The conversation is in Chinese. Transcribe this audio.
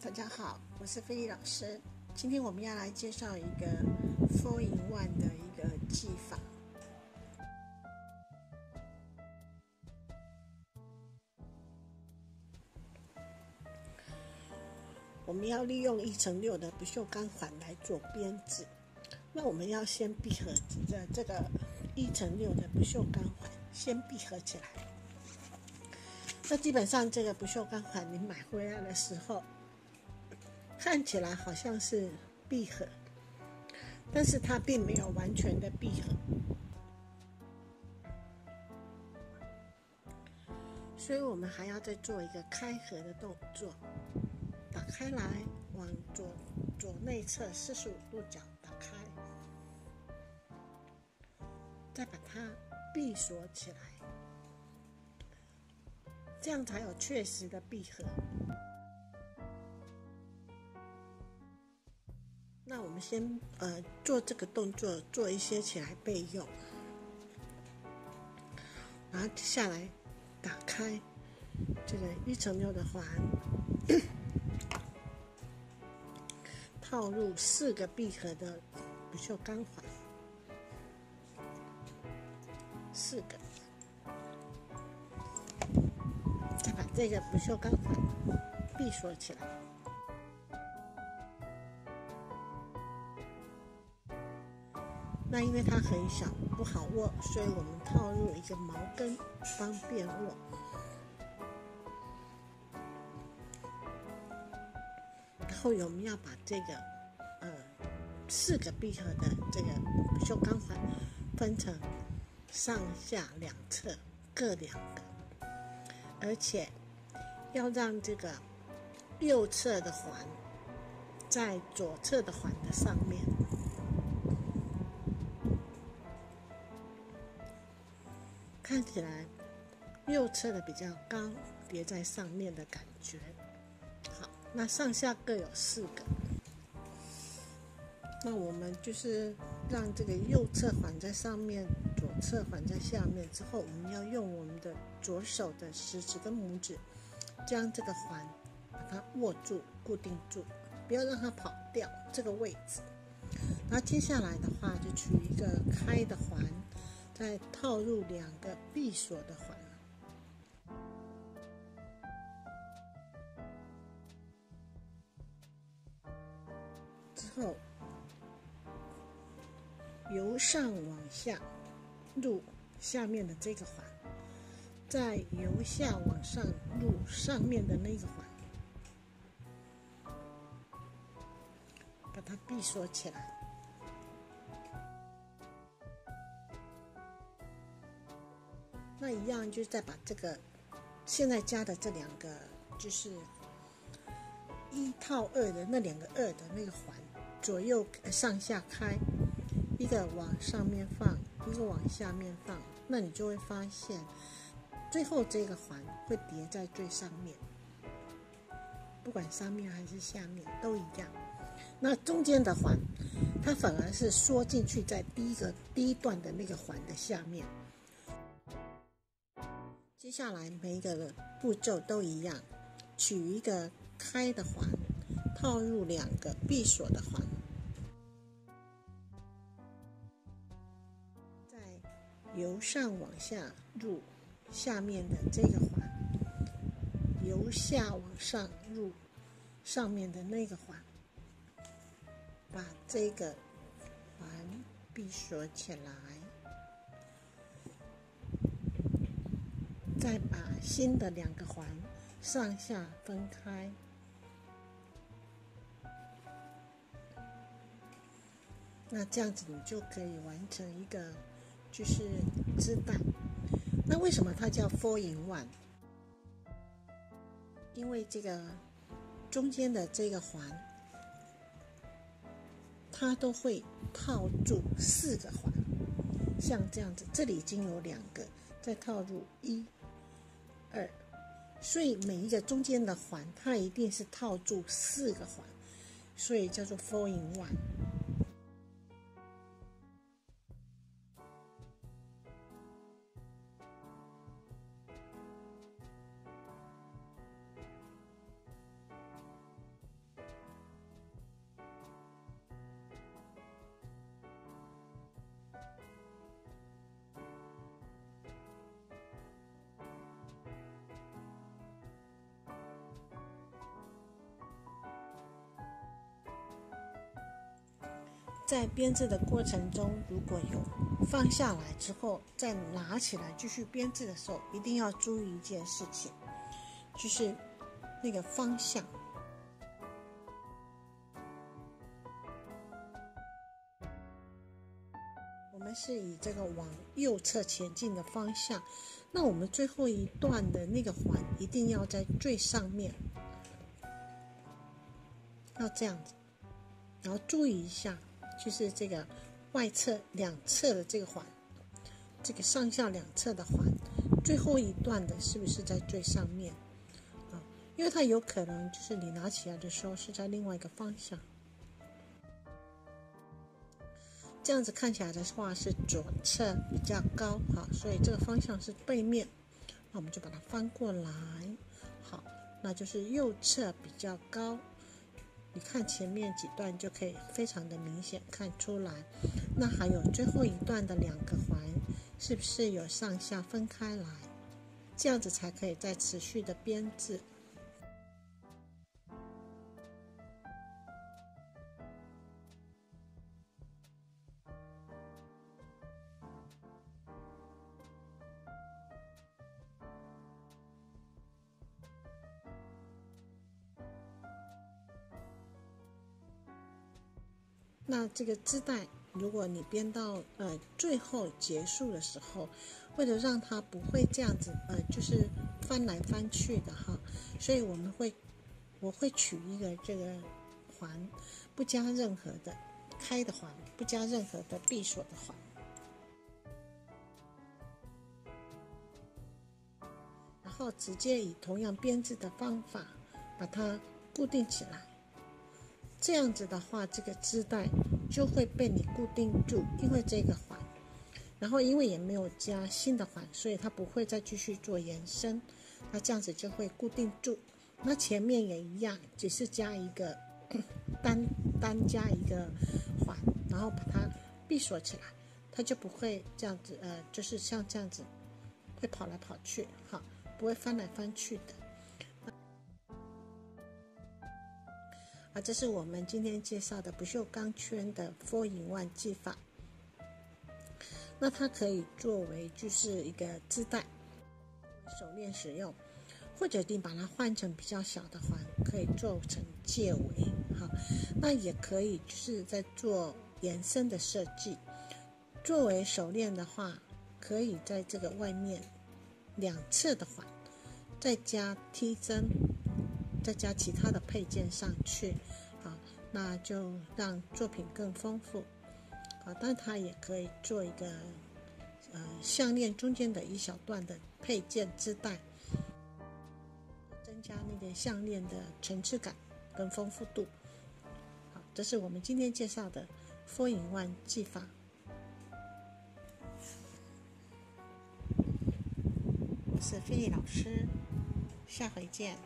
大家好，我是菲利老师。今天我们要来介绍一个 Four in One 的一个技法。我们要利用一乘六的不锈钢环来做编织。那我们要先闭合的这个一乘六的不锈钢环，先闭合起来。那基本上这个不锈钢环，你买回来的时候，看起来好像是闭合，但是它并没有完全的闭合，所以我们还要再做一个开合的动作，打开来，往左左内侧四十五度角打开，再把它闭锁起来。这样才有确实的闭合。那我们先呃做这个动作，做一些起来备用。然后接下来打开这个一乘六的环，套入四个闭合的不锈钢环，四个。再把这个不锈钢环闭锁起来。那因为它很小，不好握，所以我们套入一个毛根，方便握。然后我们要把这个呃四个闭合的这个不锈钢环分成上下两侧各两个，而且。要让这个右侧的环在左侧的环的上面，看起来右侧的比较高，叠在上面的感觉。好，那上下各有四个。那我们就是让这个右侧环在上面，左侧环在下面之后，我们要用我们的左手的食指跟拇指。将这个环把它握住、固定住，不要让它跑掉这个位置。然后接下来的话，就取一个开的环，再套入两个闭锁的环，之后由上往下入下面的这个环。再由下往上入上面的那个环，把它闭锁起来。那一样，就是再把这个现在加的这两个，就是一套二的那两个二的那个环，左右上下开，一个往上面放，一个往下面放，那你就会发现。最后这个环会叠在最上面，不管上面还是下面都一样。那中间的环，它反而是缩进去在第一个第一段的那个环的下面。接下来每一个步骤都一样，取一个开的环，套入两个闭锁的环，再由上往下入。下面的这个环，由下往上入上面的那个环，把这个环闭锁起来，再把新的两个环上下分开，那这样子你就可以完成一个就是织带。那为什么它叫 four in one？因为这个中间的这个环，它都会套住四个环，像这样子，这里已经有两个，再套入一、二，所以每一个中间的环，它一定是套住四个环，所以叫做 four in one。在编织的过程中，如果有放下来之后再拿起来继续编织的时候，一定要注意一件事情，就是那个方向。我们是以这个往右侧前进的方向，那我们最后一段的那个环一定要在最上面，要这样子，然后注意一下。就是这个外侧两侧的这个环，这个上下两侧的环，最后一段的是不是在最上面啊？因为它有可能就是你拿起来的时候是在另外一个方向，这样子看起来的话是左侧比较高哈，所以这个方向是背面，那我们就把它翻过来，好，那就是右侧比较高。你看前面几段就可以非常的明显看出来，那还有最后一段的两个环，是不是有上下分开来？这样子才可以再持续的编制。那这个织带，如果你编到呃最后结束的时候，为了让它不会这样子呃就是翻来翻去的哈，所以我们会我会取一个这个环，不加任何的开的环，不加任何的闭锁的环，然后直接以同样编织的方法把它固定起来。这样子的话，这个织带就会被你固定住，因为这个环，然后因为也没有加新的环，所以它不会再继续做延伸，那这样子就会固定住。那前面也一样，只是加一个单单加一个环，然后把它闭锁起来，它就不会这样子，呃，就是像这样子会跑来跑去，哈，不会翻来翻去的。这是我们今天介绍的不锈钢圈的 Four in One 技法。那它可以作为就是一个自带，手链使用，或者你把它换成比较小的环，可以做成戒围，哈。那也可以就是在做延伸的设计。作为手链的话，可以在这个外面两侧的环，再加 T 针。再加其他的配件上去，啊，那就让作品更丰富，啊，但它也可以做一个呃项链中间的一小段的配件织带，增加那个项链的层次感跟丰富度。好，这是我们今天介绍的 Four in One 技法。我是菲利老师，下回见。